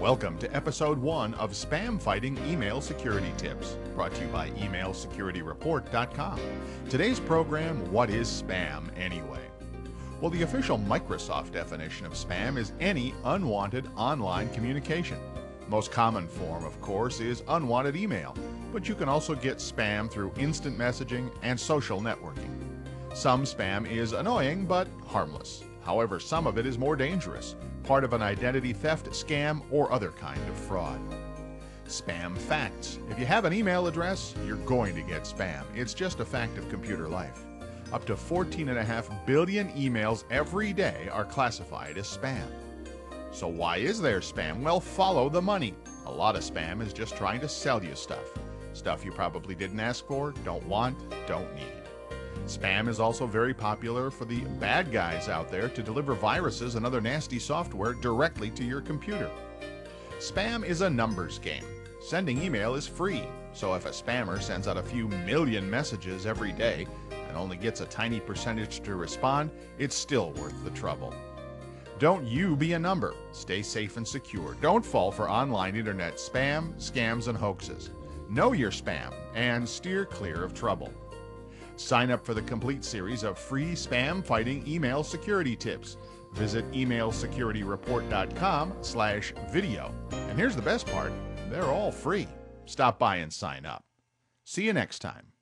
Welcome to episode one of Spam Fighting Email Security Tips, brought to you by emailsecurityreport.com. Today's program What is Spam Anyway? Well, the official Microsoft definition of spam is any unwanted online communication. Most common form, of course, is unwanted email, but you can also get spam through instant messaging and social networking. Some spam is annoying but harmless. However, some of it is more dangerous, part of an identity theft, scam, or other kind of fraud. Spam facts. If you have an email address, you're going to get spam. It's just a fact of computer life. Up to 14.5 billion emails every day are classified as spam. So, why is there spam? Well, follow the money. A lot of spam is just trying to sell you stuff. Stuff you probably didn't ask for, don't want, don't need. Spam is also very popular for the bad guys out there to deliver viruses and other nasty software directly to your computer. Spam is a numbers game. Sending email is free, so if a spammer sends out a few million messages every day and only gets a tiny percentage to respond, it's still worth the trouble. Don't you be a number. Stay safe and secure. Don't fall for online internet spam, scams, and hoaxes. Know your spam and steer clear of trouble. Sign up for the complete series of free spam fighting email security tips. Visit emailsecurityreport.com slash video. And here's the best part, they're all free. Stop by and sign up. See you next time.